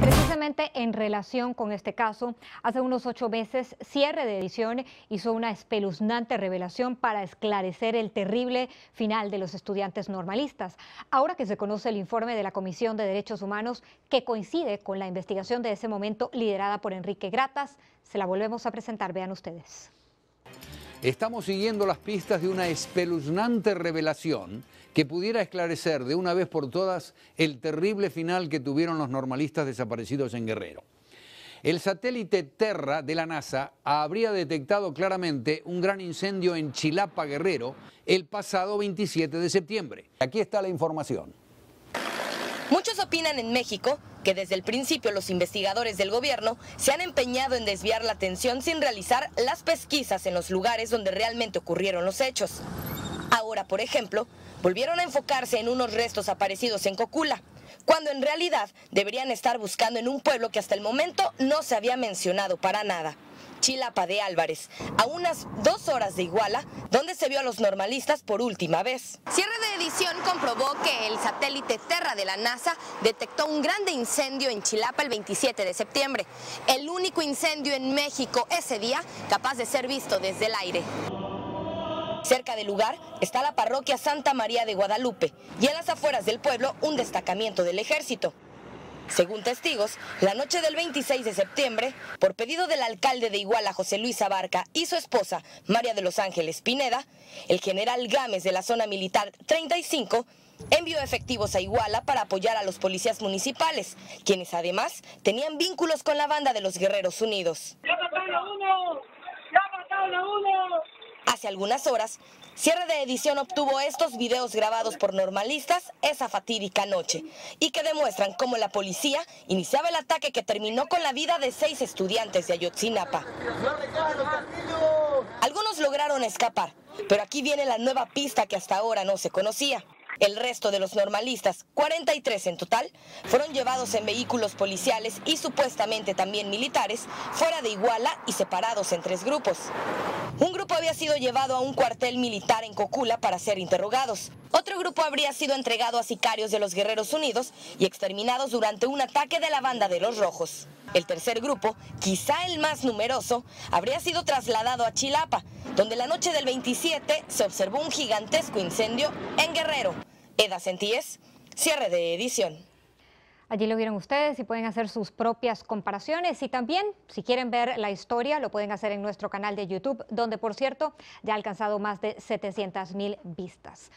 precisamente en relación con este caso, hace unos ocho meses, Cierre de Edición hizo una espeluznante revelación para esclarecer el terrible final de los estudiantes normalistas. Ahora que se conoce el informe de la Comisión de Derechos Humanos, que coincide con la investigación de ese momento liderada por Enrique Gratas, se la volvemos a presentar. Vean ustedes. Estamos siguiendo las pistas de una espeluznante revelación que pudiera esclarecer de una vez por todas el terrible final que tuvieron los normalistas desaparecidos en Guerrero. El satélite Terra de la NASA habría detectado claramente un gran incendio en Chilapa, Guerrero, el pasado 27 de septiembre. Aquí está la información. Muchos opinan en México que desde el principio los investigadores del gobierno se han empeñado en desviar la atención sin realizar las pesquisas en los lugares donde realmente ocurrieron los hechos. Ahora, por ejemplo, volvieron a enfocarse en unos restos aparecidos en Cocula, cuando en realidad deberían estar buscando en un pueblo que hasta el momento no se había mencionado para nada. Chilapa de Álvarez, a unas dos horas de Iguala, donde se vio a los normalistas por última vez. Cierre de edición comprobó que el satélite Terra de la NASA detectó un grande incendio en Chilapa el 27 de septiembre, el único incendio en México ese día capaz de ser visto desde el aire. Cerca del lugar está la parroquia Santa María de Guadalupe y en las afueras del pueblo un destacamento del ejército. Según testigos, la noche del 26 de septiembre, por pedido del alcalde de Iguala, José Luis Abarca, y su esposa, María de los Ángeles Pineda, el general Gámez de la zona militar 35 envió efectivos a Iguala para apoyar a los policías municipales, quienes además tenían vínculos con la banda de los Guerreros Unidos. ¡Ya mataron a uno! ¡Ya mataron a uno! Algunas horas, Cierre de Edición obtuvo estos videos grabados por normalistas esa fatídica noche y que demuestran cómo la policía iniciaba el ataque que terminó con la vida de seis estudiantes de Ayotzinapa. Algunos lograron escapar, pero aquí viene la nueva pista que hasta ahora no se conocía. El resto de los normalistas, 43 en total, fueron llevados en vehículos policiales y supuestamente también militares fuera de Iguala y separados en tres grupos. Un grupo había sido llevado a un cuartel militar en Cocula para ser interrogados. Otro grupo habría sido entregado a sicarios de los Guerreros Unidos y exterminados durante un ataque de la banda de los Rojos. El tercer grupo, quizá el más numeroso, habría sido trasladado a Chilapa, donde la noche del 27 se observó un gigantesco incendio en Guerrero. Eda Sentíes, cierre de edición. Allí lo vieron ustedes y pueden hacer sus propias comparaciones y también si quieren ver la historia lo pueden hacer en nuestro canal de YouTube donde por cierto ya ha alcanzado más de 700 mil vistas.